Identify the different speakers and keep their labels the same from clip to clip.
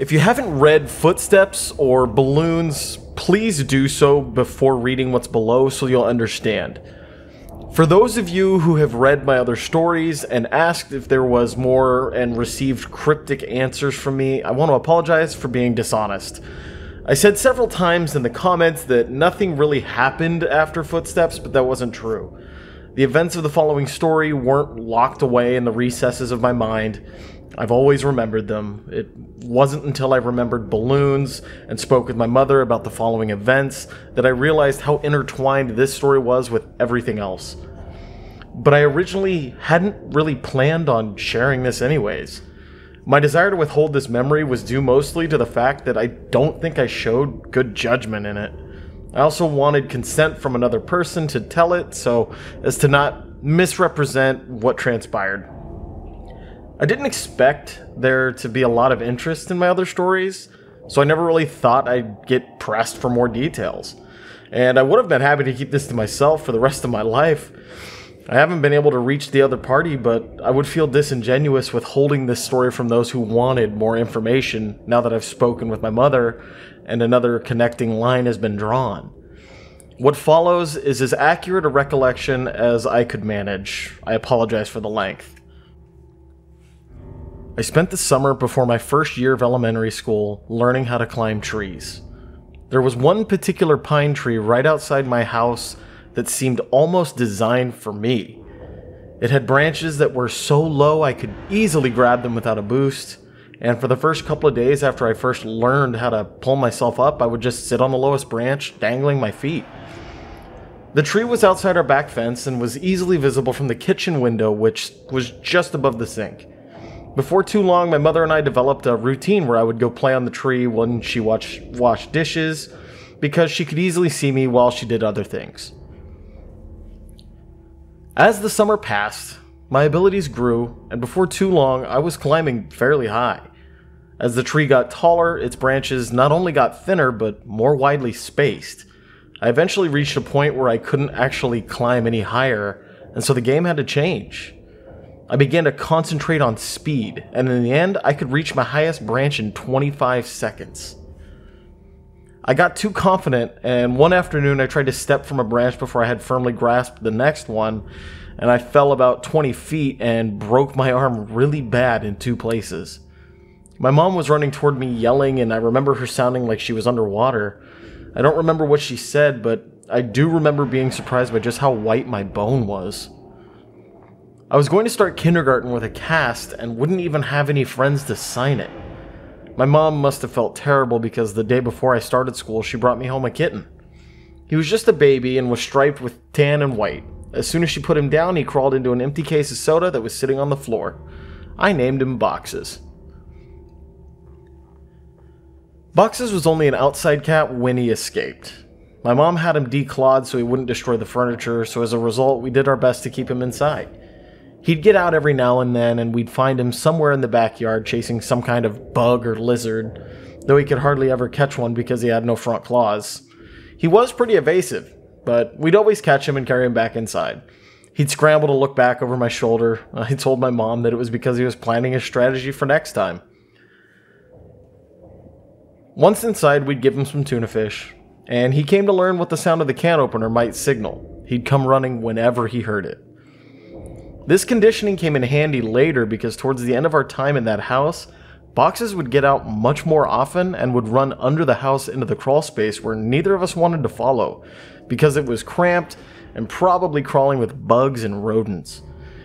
Speaker 1: If you haven't read Footsteps or Balloons, please do so before reading what's below so you'll understand. For those of you who have read my other stories and asked if there was more and received cryptic answers from me, I want to apologize for being dishonest. I said several times in the comments that nothing really happened after Footsteps, but that wasn't true. The events of the following story weren't locked away in the recesses of my mind. I've always remembered them. It wasn't until I remembered balloons and spoke with my mother about the following events that I realized how intertwined this story was with everything else. But I originally hadn't really planned on sharing this, anyways. My desire to withhold this memory was due mostly to the fact that I don't think I showed good judgment in it. I also wanted consent from another person to tell it so as to not misrepresent what transpired. I didn't expect there to be a lot of interest in my other stories, so I never really thought I'd get pressed for more details. And I would have been happy to keep this to myself for the rest of my life. I haven't been able to reach the other party, but I would feel disingenuous withholding this story from those who wanted more information now that I've spoken with my mother and another connecting line has been drawn. What follows is as accurate a recollection as I could manage. I apologize for the length. I spent the summer before my first year of elementary school learning how to climb trees. There was one particular pine tree right outside my house that seemed almost designed for me. It had branches that were so low I could easily grab them without a boost, and for the first couple of days after I first learned how to pull myself up, I would just sit on the lowest branch, dangling my feet. The tree was outside our back fence and was easily visible from the kitchen window, which was just above the sink. Before too long, my mother and I developed a routine where I would go play on the tree when she watched, washed dishes, because she could easily see me while she did other things. As the summer passed, my abilities grew, and before too long, I was climbing fairly high. As the tree got taller, its branches not only got thinner, but more widely spaced. I eventually reached a point where I couldn't actually climb any higher, and so the game had to change. I began to concentrate on speed, and in the end, I could reach my highest branch in 25 seconds. I got too confident, and one afternoon I tried to step from a branch before I had firmly grasped the next one, and I fell about 20 feet and broke my arm really bad in two places. My mom was running toward me yelling, and I remember her sounding like she was underwater. I don't remember what she said, but I do remember being surprised by just how white my bone was. I was going to start kindergarten with a cast and wouldn't even have any friends to sign it. My mom must have felt terrible because the day before I started school, she brought me home a kitten. He was just a baby and was striped with tan and white. As soon as she put him down, he crawled into an empty case of soda that was sitting on the floor. I named him Boxes. Boxes was only an outside cat when he escaped. My mom had him declawed so he wouldn't destroy the furniture, so as a result, we did our best to keep him inside. He'd get out every now and then, and we'd find him somewhere in the backyard chasing some kind of bug or lizard, though he could hardly ever catch one because he had no front claws. He was pretty evasive, but we'd always catch him and carry him back inside. He'd scramble to look back over my shoulder. I told my mom that it was because he was planning a strategy for next time. Once inside, we'd give him some tuna fish, and he came to learn what the sound of the can opener might signal. He'd come running whenever he heard it. This conditioning came in handy later because towards the end of our time in that house, boxes would get out much more often and would run under the house into the crawl space where neither of us wanted to follow because it was cramped and probably crawling with bugs and rodents.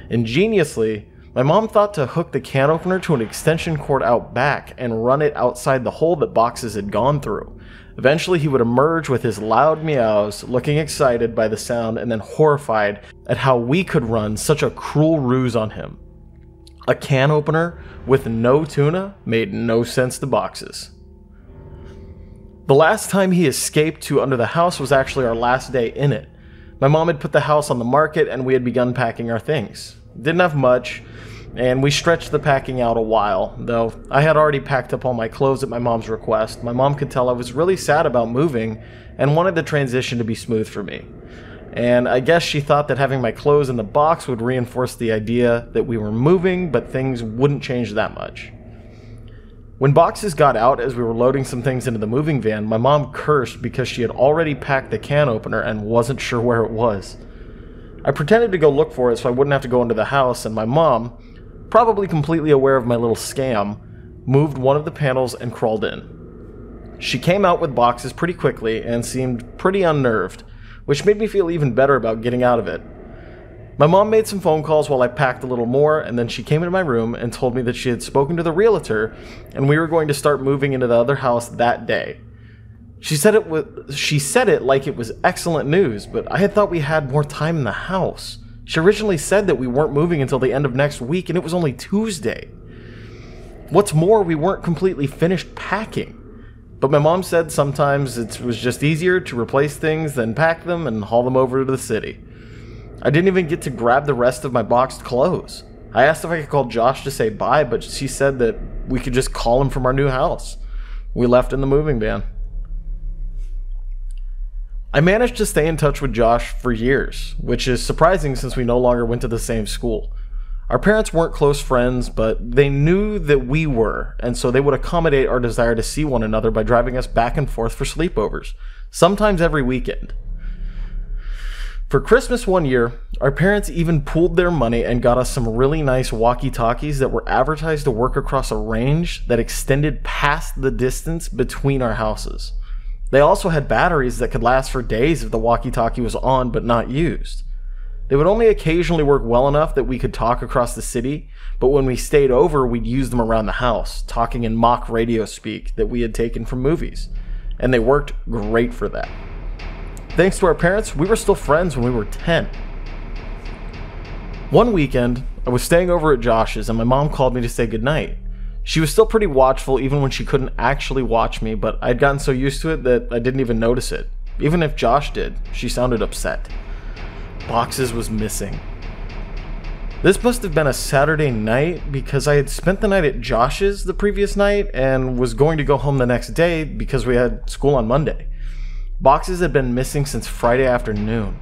Speaker 1: Ingeniously, my mom thought to hook the can opener to an extension cord out back and run it outside the hole that boxes had gone through. Eventually, he would emerge with his loud meows, looking excited by the sound and then horrified at how we could run such a cruel ruse on him. A can opener with no tuna made no sense to boxes. The last time he escaped to under the house was actually our last day in it. My mom had put the house on the market and we had begun packing our things. Didn't have much, and we stretched the packing out a while, though I had already packed up all my clothes at my mom's request. My mom could tell I was really sad about moving and wanted the transition to be smooth for me. And I guess she thought that having my clothes in the box would reinforce the idea that we were moving, but things wouldn't change that much. When boxes got out as we were loading some things into the moving van, my mom cursed because she had already packed the can opener and wasn't sure where it was. I pretended to go look for it so I wouldn't have to go into the house, and my mom, probably completely aware of my little scam, moved one of the panels and crawled in. She came out with boxes pretty quickly and seemed pretty unnerved, which made me feel even better about getting out of it. My mom made some phone calls while I packed a little more, and then she came into my room and told me that she had spoken to the realtor and we were going to start moving into the other house that day. She said it was she said it like it was excellent news, but I had thought we had more time in the house. She originally said that we weren't moving until the end of next week and it was only Tuesday. What's more, we weren't completely finished packing. But my mom said sometimes it was just easier to replace things than pack them and haul them over to the city. I didn't even get to grab the rest of my boxed clothes. I asked if I could call Josh to say bye, but she said that we could just call him from our new house. We left in the moving van. I managed to stay in touch with Josh for years, which is surprising since we no longer went to the same school. Our parents weren't close friends, but they knew that we were, and so they would accommodate our desire to see one another by driving us back and forth for sleepovers, sometimes every weekend. For Christmas one year, our parents even pooled their money and got us some really nice walkie talkies that were advertised to work across a range that extended past the distance between our houses. They also had batteries that could last for days if the walkie talkie was on but not used. They would only occasionally work well enough that we could talk across the city, but when we stayed over, we'd use them around the house, talking in mock radio speak that we had taken from movies. And they worked great for that. Thanks to our parents, we were still friends when we were 10. One weekend, I was staying over at Josh's and my mom called me to say goodnight. She was still pretty watchful even when she couldn't actually watch me, but I'd gotten so used to it that I didn't even notice it. Even if Josh did, she sounded upset. Boxes was missing. This must have been a Saturday night because I had spent the night at Josh's the previous night and was going to go home the next day because we had school on Monday. Boxes had been missing since Friday afternoon.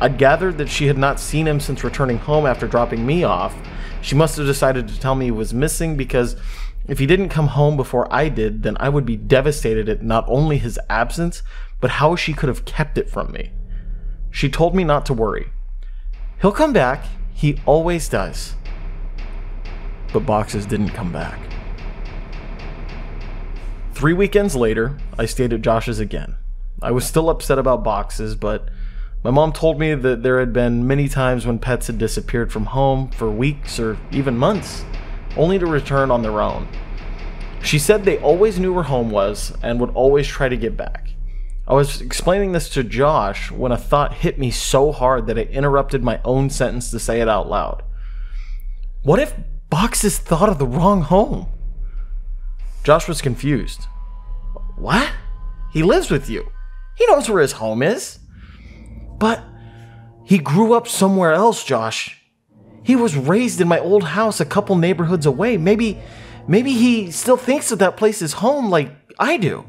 Speaker 1: I'd gathered that she had not seen him since returning home after dropping me off. She must have decided to tell me he was missing because if he didn't come home before I did, then I would be devastated at not only his absence, but how she could have kept it from me. She told me not to worry. He'll come back, he always does. But Boxes didn't come back. Three weekends later, I stayed at Josh's again. I was still upset about boxes, but my mom told me that there had been many times when pets had disappeared from home for weeks or even months, only to return on their own. She said they always knew where home was and would always try to get back. I was explaining this to Josh when a thought hit me so hard that I interrupted my own sentence to say it out loud. What if Boxes thought of the wrong home? Josh was confused. What? He lives with you. He knows where his home is. But he grew up somewhere else, Josh. He was raised in my old house a couple neighborhoods away. Maybe maybe he still thinks that that place is home like I do.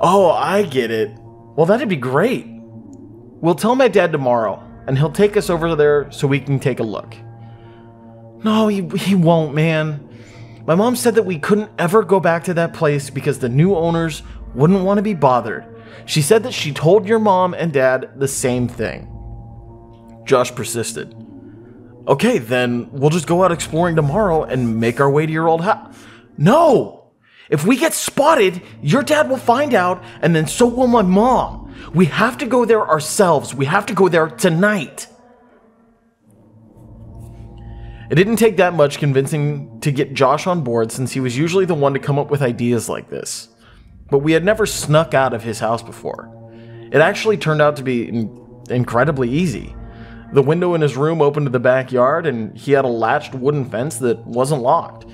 Speaker 1: Oh, I get it. Well, that'd be great. We'll tell my dad tomorrow, and he'll take us over there so we can take a look. No, he, he won't, man. My mom said that we couldn't ever go back to that place because the new owners wouldn't want to be bothered. She said that she told your mom and dad the same thing. Josh persisted. Okay, then we'll just go out exploring tomorrow and make our way to your old house. No! If we get spotted, your dad will find out, and then so will my mom. We have to go there ourselves. We have to go there tonight. It didn't take that much convincing to get Josh on board since he was usually the one to come up with ideas like this but we had never snuck out of his house before. It actually turned out to be in- incredibly easy. The window in his room opened to the backyard, and he had a latched wooden fence that wasn't locked.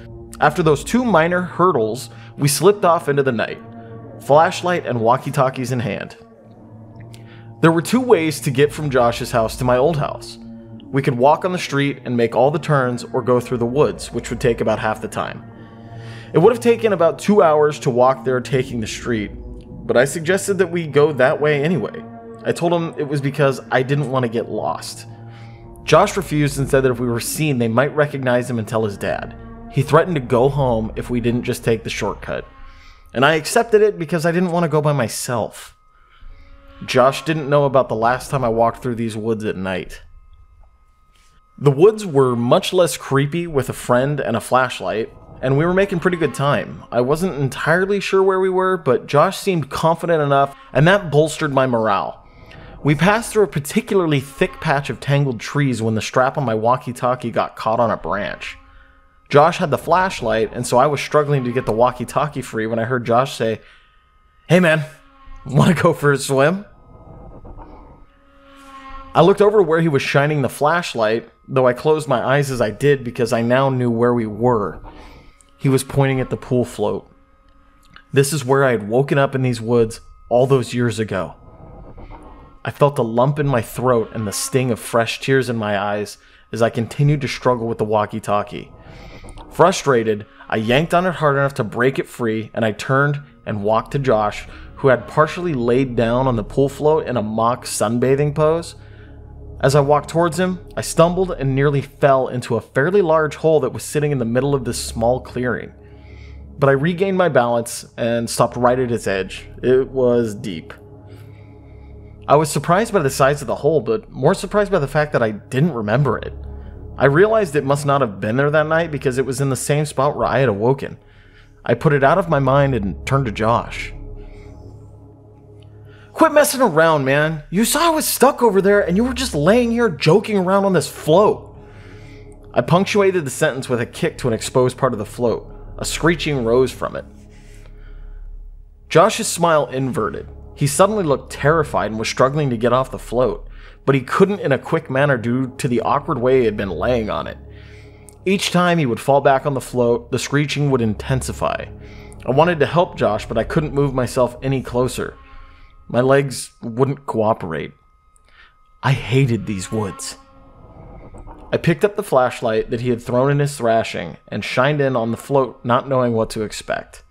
Speaker 1: After those two minor hurdles, we slipped off into the night, flashlight and walkie talkies in hand. There were two ways to get from Josh's house to my old house. We could walk on the street and make all the turns, or go through the woods, which would take about half the time. It would have taken about two hours to walk there taking the street, but I suggested that we go that way anyway. I told him it was because I didn't want to get lost. Josh refused and said that if we were seen, they might recognize him and tell his dad. He threatened to go home if we didn't just take the shortcut. And I accepted it because I didn't want to go by myself. Josh didn't know about the last time I walked through these woods at night. The woods were much less creepy with a friend and a flashlight, and we were making pretty good time. I wasn't entirely sure where we were, but Josh seemed confident enough, and that bolstered my morale. We passed through a particularly thick patch of tangled trees when the strap on my walkie talkie got caught on a branch. Josh had the flashlight, and so I was struggling to get the walkie talkie free when I heard Josh say, Hey man, wanna go for a swim? I looked over to where he was shining the flashlight, though I closed my eyes as I did because I now knew where we were. He was pointing at the pool float. This is where I had woken up in these woods all those years ago. I felt a lump in my throat and the sting of fresh tears in my eyes as I continued to struggle with the walkie talkie. Frustrated, I yanked on it hard enough to break it free, and I turned and walked to Josh, who had partially laid down on the pool float in a mock sunbathing pose. As I walked towards him, I stumbled and nearly fell into a fairly large hole that was sitting in the middle of this small clearing. But I regained my balance and stopped right at its edge. It was deep. I was surprised by the size of the hole, but more surprised by the fact that I didn't remember it. I realized it must not have been there that night because it was in the same spot where I had awoken. I put it out of my mind and turned to Josh. Quit messing around, man. You saw I was stuck over there and you were just laying here joking around on this float. I punctuated the sentence with a kick to an exposed part of the float. A screeching rose from it. Josh's smile inverted. He suddenly looked terrified and was struggling to get off the float, but he couldn't in a quick manner due to the awkward way he had been laying on it. Each time he would fall back on the float, the screeching would intensify. I wanted to help Josh, but I couldn't move myself any closer. My legs wouldn't cooperate. I hated these woods. I picked up the flashlight that he had thrown in his thrashing and shined in on the float, not knowing what to expect.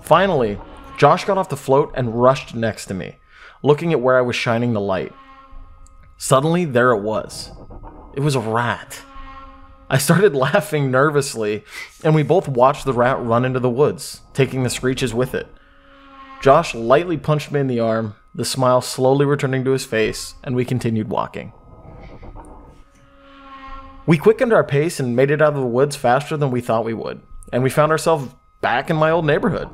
Speaker 1: Finally, Josh got off the float and rushed next to me, looking at where I was shining the light. Suddenly, there it was. It was a rat. I started laughing nervously, and we both watched the rat run into the woods, taking the screeches with it. Josh lightly punched me in the arm, the smile slowly returning to his face, and we continued walking. We quickened our pace and made it out of the woods faster than we thought we would, and we found ourselves back in my old neighborhood.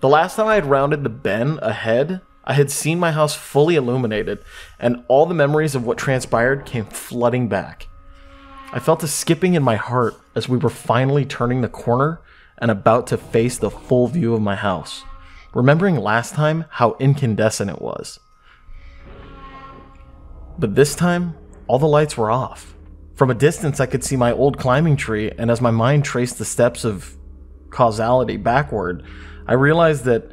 Speaker 1: The last time I had rounded the bend ahead, I had seen my house fully illuminated, and all the memories of what transpired came flooding back. I felt a skipping in my heart as we were finally turning the corner and about to face the full view of my house, remembering last time how incandescent it was. But this time, all the lights were off. From a distance, I could see my old climbing tree, and as my mind traced the steps of causality backward, I realized that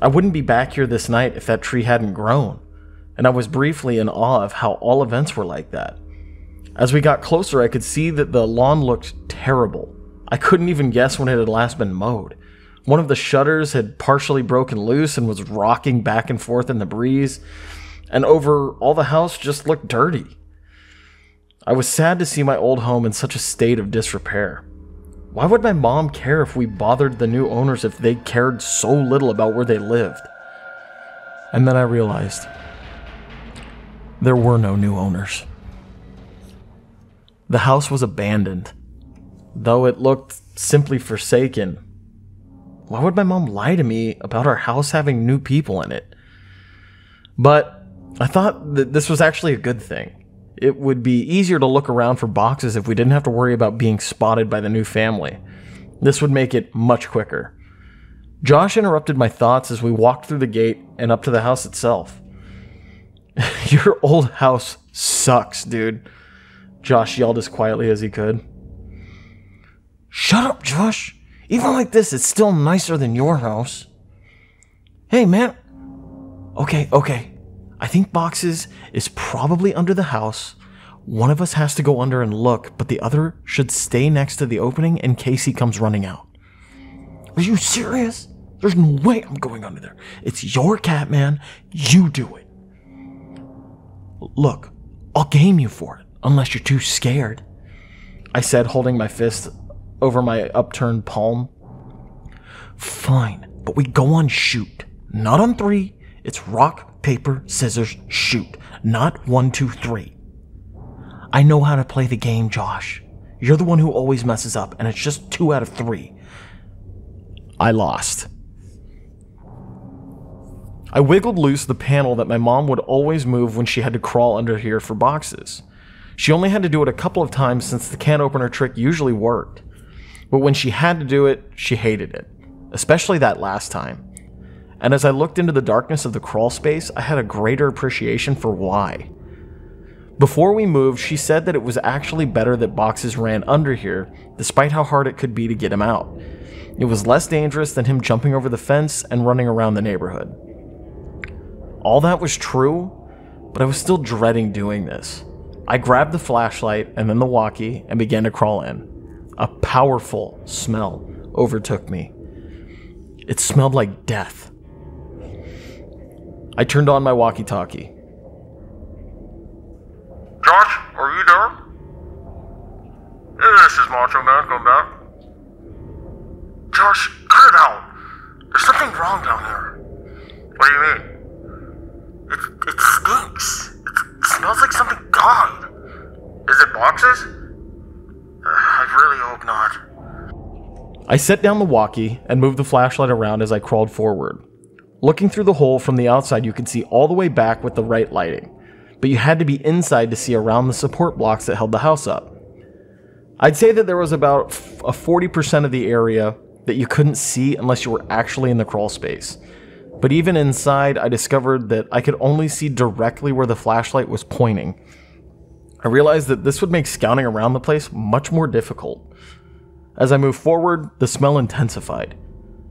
Speaker 1: I wouldn't be back here this night if that tree hadn't grown, and I was briefly in awe of how all events were like that. As we got closer, I could see that the lawn looked terrible. I couldn't even guess when it had last been mowed. One of the shutters had partially broken loose and was rocking back and forth in the breeze, and over all the house just looked dirty. I was sad to see my old home in such a state of disrepair. Why would my mom care if we bothered the new owners if they cared so little about where they lived? And then I realized there were no new owners. The house was abandoned, though it looked simply forsaken. Why would my mom lie to me about our house having new people in it? But I thought that this was actually a good thing it would be easier to look around for boxes if we didn't have to worry about being spotted by the new family. This would make it much quicker. Josh interrupted my thoughts as we walked through the gate and up to the house itself. Your old house sucks, dude. Josh yelled as quietly as he could. Shut up, Josh. Even like this, it's still nicer than your house. Hey, man. Okay, okay. I think boxes is probably under the house. One of us has to go under and look, but the other should stay next to the opening in case he comes running out. Are you serious? There's no way I'm going under there. It's your cat, man. You do it. Look, I'll game you for it, unless you're too scared. I said, holding my fist over my upturned palm. Fine, but we go on shoot. Not on three. It's rock, paper, scissors, shoot. Not one, two, three. I know how to play the game, Josh. You're the one who always messes up, and it's just two out of three. I lost. I wiggled loose the panel that my mom would always move when she had to crawl under here for boxes. She only had to do it a couple of times since the can opener trick usually worked. But when she had to do it, she hated it, especially that last time. And as I looked into the darkness of the crawl space, I had a greater appreciation for why. Before we moved, she said that it was actually better that boxes ran under here, despite how hard it could be to get him out. It was less dangerous than him jumping over the fence and running around the neighborhood. All that was true, but I was still dreading doing this. I grabbed the flashlight and then the walkie and began to crawl in. A powerful smell overtook me. It smelled like death. I turned on my walkie talkie.
Speaker 2: Josh, are you there? This is Macho Man, come back. Josh, cut it out. There's something wrong down here. What do you mean? It, it stinks. It, smells like something died. Is it boxes? Uh, I really hope not.
Speaker 1: I set down the walkie and moved the flashlight around as I crawled forward. Looking through the hole from the outside, you could see all the way back with the right lighting, but you had to be inside to see around the support blocks that held the house up. I'd say that there was about a 40% of the area that you couldn't see unless you were actually in the crawl space. But even inside, I discovered that I could only see directly where the flashlight was pointing. I realized that this would make scouting around the place much more difficult. As I moved forward, the smell intensified.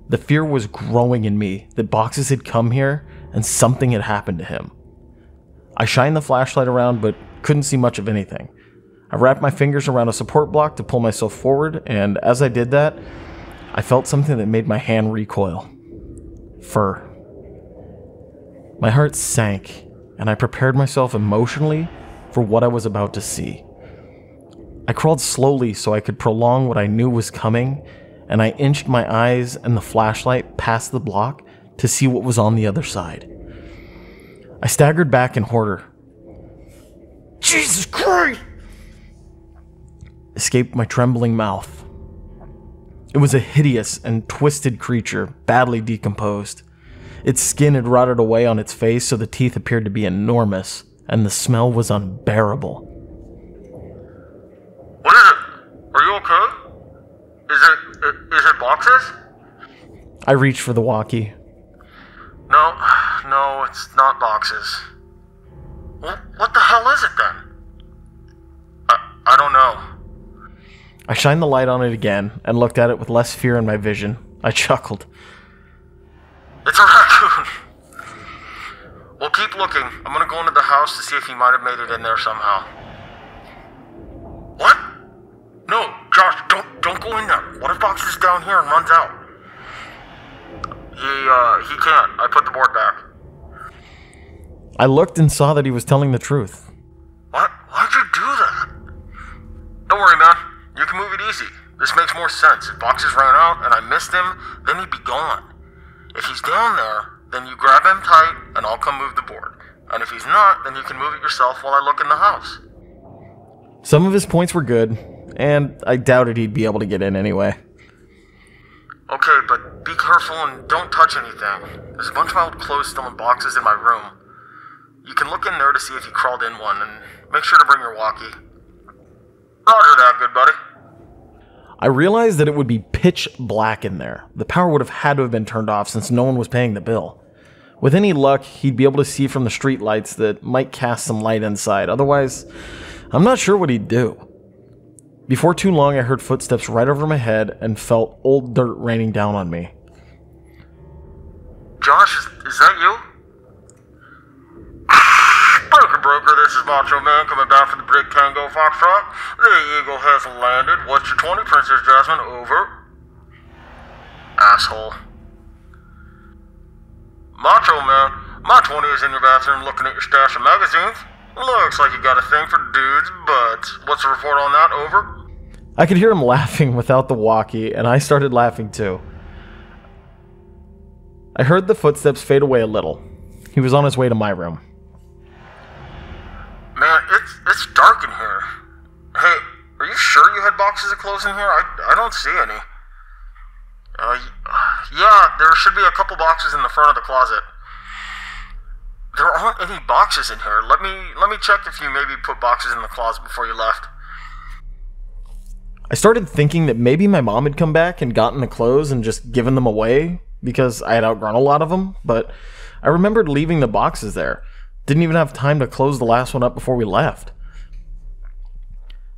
Speaker 1: The fear was growing in me that Boxes had come here and something had happened to him. I shined the flashlight around but couldn't see much of anything. I wrapped my fingers around a support block to pull myself forward, and as I did that, I felt something that made my hand recoil fur. My heart sank, and I prepared myself emotionally for what I was about to see. I crawled slowly so I could prolong what I knew was coming, and I inched my eyes and the flashlight past the block to see what was on the other side. I staggered back in horror. Jesus Christ! Escaped my trembling mouth. It was a hideous and twisted creature, badly decomposed. Its skin had rotted away on its face, so the teeth appeared to be enormous, and the smell was unbearable.
Speaker 2: What is it? Are you okay? Is it, i- is it boxes?
Speaker 1: I reached for the walkie.
Speaker 2: No, no, it's not boxes. What, what the hell is it then? I, I don't know.
Speaker 1: I shined the light on it again and looked at it with less fear in my vision. I chuckled.
Speaker 2: It's a raccoon. Well, keep looking. I'm gonna go into the house to see if he might have made it in there somehow. What? No, Josh, don't don't go in there. What if Box is down here and runs out? He uh he can't. I put the board back.
Speaker 1: I looked and saw that he was telling the truth.
Speaker 2: What? Why'd you do that? Don't worry, man. You can move it easy. This makes more sense. If Boxes ran out and I missed him, then he'd be gone. If he's down there, then you grab him tight and I'll come move the board. And if he's not, then you can move it yourself while I look in the house.
Speaker 1: Some of his points were good, and I doubted he'd be able to get in anyway.
Speaker 2: Okay, but be careful and don't touch anything. There's a bunch of old clothes still in boxes in my room. You can look in there to see if he crawled in one, and make sure to bring your walkie. Roger that, good buddy.
Speaker 1: I realized that it would be pitch black in there. The power would have had to have been turned off since no one was paying the bill. With any luck, he'd be able to see from the street lights that might cast some light inside. Otherwise, I'm not sure what he'd do. Before too long, I heard footsteps right over my head and felt old dirt raining down on me.
Speaker 2: Josh, is, is that you? Broker, broker, this is Macho Man coming back for the Big Tango Foxtrot. The Eagle has landed. What's your 20, Princess Jasmine? Over. Asshole. Macho Man, my 20 is in your bathroom looking at your stash of magazines. Looks like you got a thing for dudes' butts. What's the report on that? Over.
Speaker 1: I could hear him laughing without the walkie, and I started laughing too. I heard the footsteps fade away a little. He was on his way to my room.
Speaker 2: Man, it's it's dark in here. Hey, are you sure you had boxes of clothes in here? I, I don't see any. Uh, yeah, there should be a couple boxes in the front of the closet. There aren't any boxes in here. Let me let me check if you maybe put boxes in the closet before you left.
Speaker 1: I started thinking that maybe my mom had come back and gotten the clothes and just given them away because I had outgrown a lot of them, but I remembered leaving the boxes there. Didn't even have time to close the last one up before we left.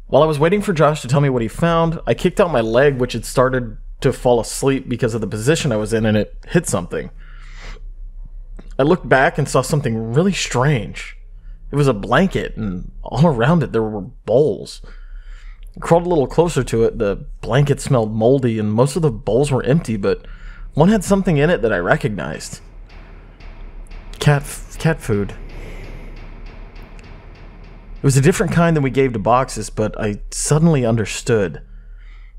Speaker 1: While I was waiting for Josh to tell me what he found, I kicked out my leg, which had started to fall asleep because of the position I was in, and it hit something. I looked back and saw something really strange. It was a blanket, and all around it there were bowls. I crawled a little closer to it. The blanket smelled moldy, and most of the bowls were empty, but one had something in it that I recognized. Cat, cat food. It was a different kind than we gave to boxes, but I suddenly understood.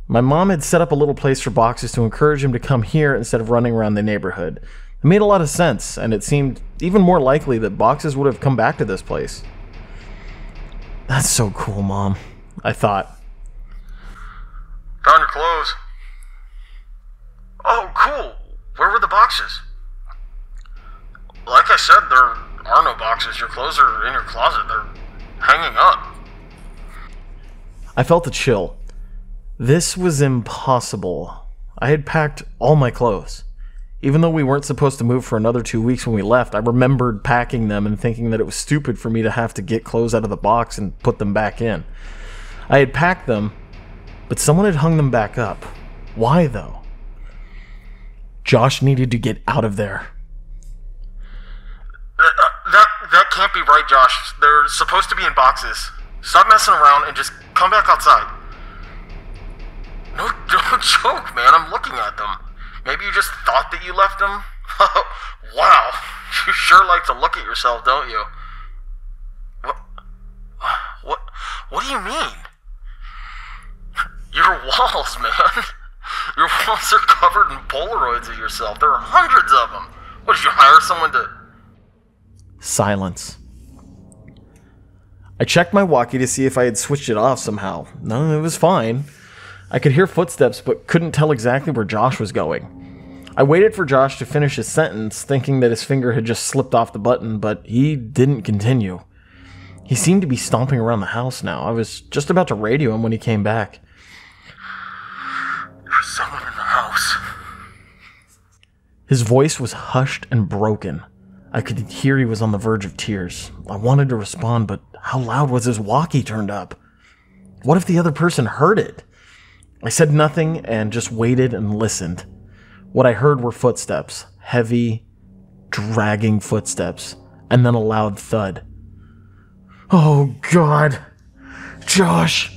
Speaker 1: My mom had set up a little place for boxes to encourage him to come here instead of running around the neighborhood. It made a lot of sense, and it seemed even more likely that boxes would have come back to this place. That's so cool, Mom, I thought.
Speaker 2: Found your clothes. Oh, cool. Where were the boxes? Like I said, there are no boxes. Your clothes are in your closet. They're hanging up.
Speaker 1: I felt a chill. This was impossible. I had packed all my clothes. Even though we weren't supposed to move for another two weeks when we left, I remembered packing them and thinking that it was stupid for me to have to get clothes out of the box and put them back in. I had packed them, but someone had hung them back up. Why, though? Josh needed to get out of there.
Speaker 2: Uh, uh, that that can't be right, Josh. They're supposed to be in boxes. Stop messing around and just come back outside. No, don't joke, man. I'm looking at them. Maybe you just thought that you left them? wow. You sure like to look at yourself, don't you? What? What? What do you mean? Your walls, man. Your walls are covered in Polaroids of yourself. There are hundreds of them. What, did you hire someone to...
Speaker 1: Silence. I checked my walkie to see if I had switched it off somehow. No, it was fine. I could hear footsteps, but couldn't tell exactly where Josh was going. I waited for Josh to finish his sentence, thinking that his finger had just slipped off the button, but he didn't continue. He seemed to be stomping around the house now. I was just about to radio him when he came back.
Speaker 2: There's someone in the house.
Speaker 1: His voice was hushed and broken. I could hear he was on the verge of tears. I wanted to respond, but how loud was his walkie turned up? What if the other person heard it? I said nothing and just waited and listened. What I heard were footsteps, heavy, dragging footsteps, and then a loud thud. Oh, God. Josh.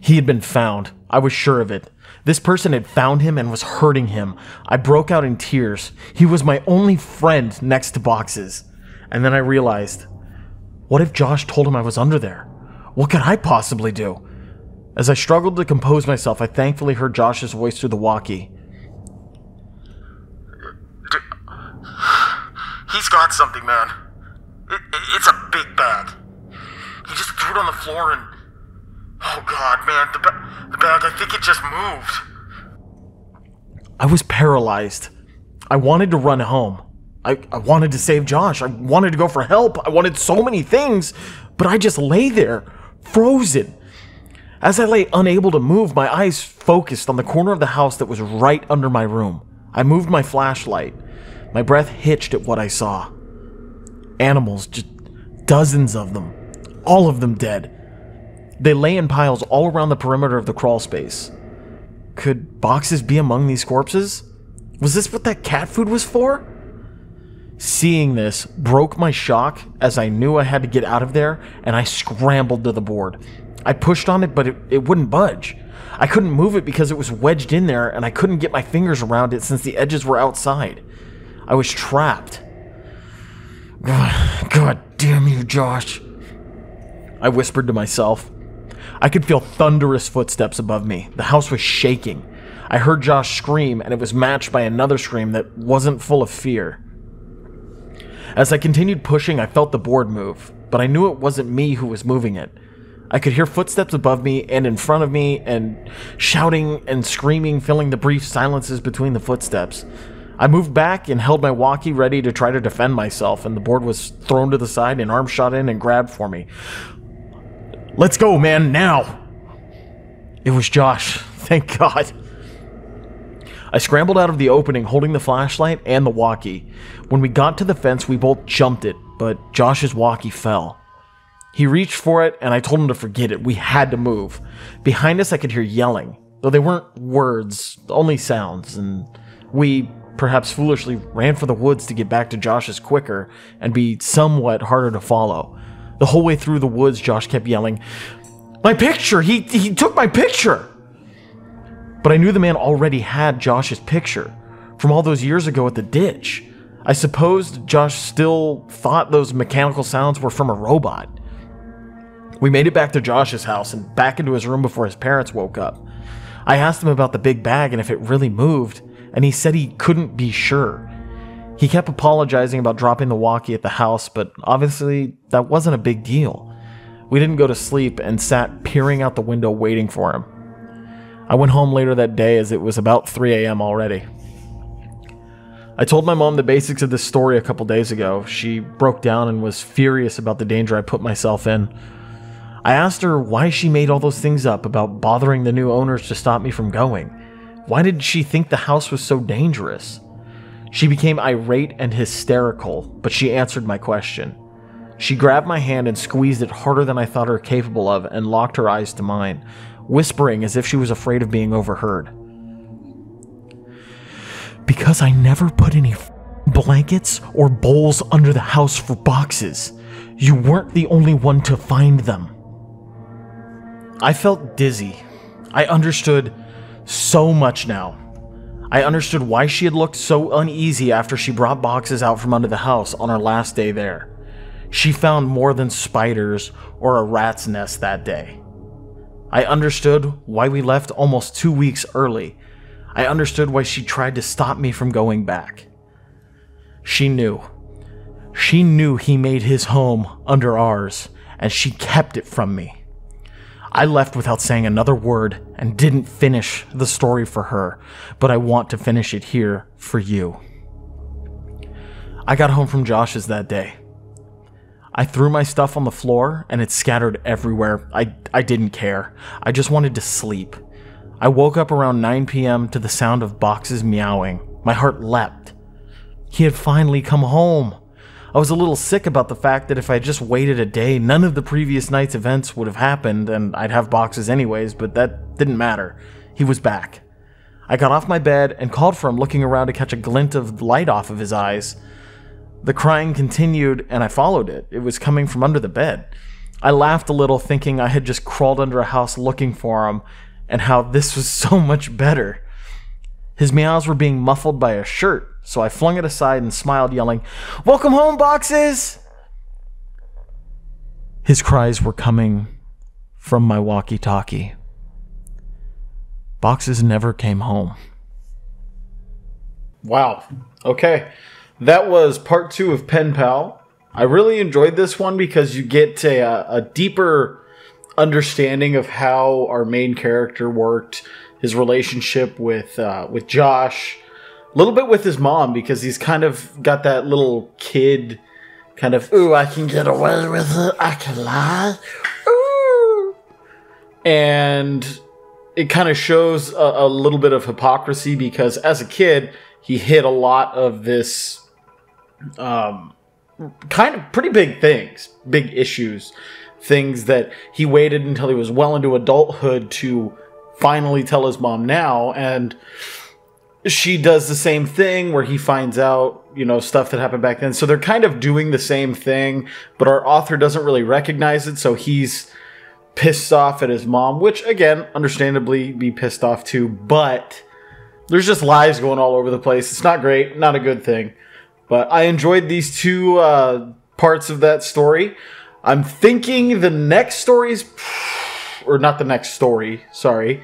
Speaker 1: He had been found. I was sure of it. This person had found him and was hurting him. I broke out in tears. He was my only friend next to boxes. And then I realized what if Josh told him I was under there? What could I possibly do? As I struggled to compose myself, I thankfully heard Josh's voice through the walkie.
Speaker 2: He's got something, man. It, it, it's a big bag. He just threw it on the floor and. Oh god, man, the, ba- the bag, I think it just moved.
Speaker 1: I was paralyzed. I wanted to run home. I, I wanted to save Josh. I wanted to go for help. I wanted so many things, but I just lay there, frozen. As I lay unable to move, my eyes focused on the corner of the house that was right under my room. I moved my flashlight. My breath hitched at what I saw. Animals, just dozens of them, all of them dead. They lay in piles all around the perimeter of the crawl space. Could boxes be among these corpses? Was this what that cat food was for? Seeing this broke my shock as I knew I had to get out of there and I scrambled to the board. I pushed on it, but it, it wouldn't budge. I couldn't move it because it was wedged in there and I couldn't get my fingers around it since the edges were outside. I was trapped. God, God damn you, Josh. I whispered to myself. I could feel thunderous footsteps above me. The house was shaking. I heard Josh scream, and it was matched by another scream that wasn't full of fear. As I continued pushing, I felt the board move, but I knew it wasn't me who was moving it. I could hear footsteps above me and in front of me, and shouting and screaming filling the brief silences between the footsteps. I moved back and held my walkie ready to try to defend myself, and the board was thrown to the side and arm shot in and grabbed for me. Let's go, man, now! It was Josh. Thank God. I scrambled out of the opening holding the flashlight and the walkie. When we got to the fence, we both jumped it, but Josh's walkie fell. He reached for it, and I told him to forget it. We had to move. Behind us, I could hear yelling, though they weren't words, only sounds, and we, perhaps foolishly, ran for the woods to get back to Josh's quicker and be somewhat harder to follow. The whole way through the woods, Josh kept yelling, My picture! He, he took my picture! But I knew the man already had Josh's picture from all those years ago at the ditch. I supposed Josh still thought those mechanical sounds were from a robot. We made it back to Josh's house and back into his room before his parents woke up. I asked him about the big bag and if it really moved, and he said he couldn't be sure. He kept apologizing about dropping the walkie at the house, but obviously that wasn't a big deal. We didn't go to sleep and sat peering out the window waiting for him. I went home later that day as it was about 3 a.m. already. I told my mom the basics of this story a couple days ago. She broke down and was furious about the danger I put myself in. I asked her why she made all those things up about bothering the new owners to stop me from going. Why did she think the house was so dangerous? She became irate and hysterical, but she answered my question. She grabbed my hand and squeezed it harder than I thought her capable of and locked her eyes to mine, whispering as if she was afraid of being overheard. Because I never put any blankets or bowls under the house for boxes. You weren't the only one to find them. I felt dizzy. I understood so much now. I understood why she had looked so uneasy after she brought boxes out from under the house on her last day there. She found more than spiders or a rat's nest that day. I understood why we left almost two weeks early. I understood why she tried to stop me from going back. She knew. She knew he made his home under ours, and she kept it from me. I left without saying another word and didn't finish the story for her, but I want to finish it here for you. I got home from Josh's that day. I threw my stuff on the floor and it scattered everywhere. I, I didn't care. I just wanted to sleep. I woke up around 9 p.m. to the sound of boxes meowing. My heart leapt. He had finally come home. I was a little sick about the fact that if I just waited a day, none of the previous night's events would have happened and I'd have boxes anyways, but that didn't matter. He was back. I got off my bed and called for him, looking around to catch a glint of light off of his eyes. The crying continued, and I followed it. It was coming from under the bed. I laughed a little, thinking I had just crawled under a house looking for him, and how this was so much better. His meows were being muffled by a shirt, so I flung it aside and smiled, yelling, Welcome home, boxes! His cries were coming from my walkie talkie. Boxes never came home. Wow. Okay. That was part two of Pen Pal. I really enjoyed this one because you get a, a deeper understanding of how our main character worked his relationship with uh, with Josh, a little bit with his mom because he's kind of got that little kid kind of ooh I can get away with it I can lie. Ooh. And it kind of shows a, a little bit of hypocrisy because as a kid he hid a lot of this um, kind of pretty big things big issues things that he waited until he was well into adulthood to finally tell his mom now and she does the same thing where he finds out you know stuff that happened back then. So they're kind of doing the same thing but our author doesn't really recognize it so he's pissed off at his mom which again understandably be pissed off too but there's just lies going all over the place. It's not great not a good thing. But i enjoyed these two uh, parts of that story. I'm thinking the next story is
Speaker 3: or not the next story, sorry.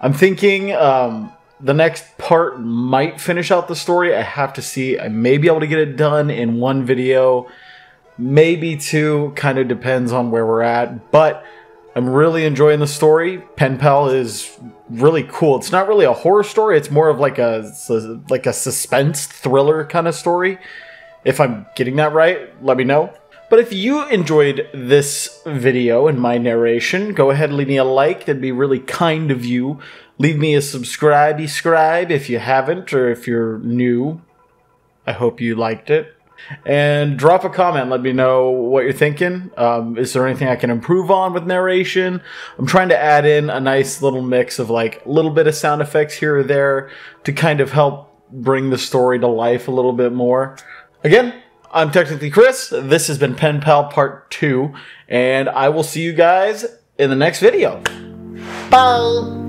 Speaker 3: I'm thinking um, the next part might finish out the story. I have to see. I may be able to get it done in one video, maybe two, kind of depends on where we're at. But I'm really enjoying the story. Pen Pal is really cool. It's not really a horror story. It's more of like a like a suspense thriller kind of story. If I'm getting that right, let me know. But if you enjoyed this video and my narration, go ahead and leave me a like. That'd be really kind of you. Leave me a subscribe scribe if you haven't, or if you're new. I hope you liked it. And drop a comment. Let me know what you're thinking. Um, is there anything I can improve on with narration? I'm trying to add in a nice little mix of like a little bit of sound effects here or there to kind of help bring the story to life a little bit more. Again, I'm technically Chris. This has been Pen Pal Part 2, and I will see you guys in the next video. Bye!